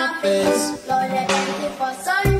my face. Lord, I thank you for sunshine.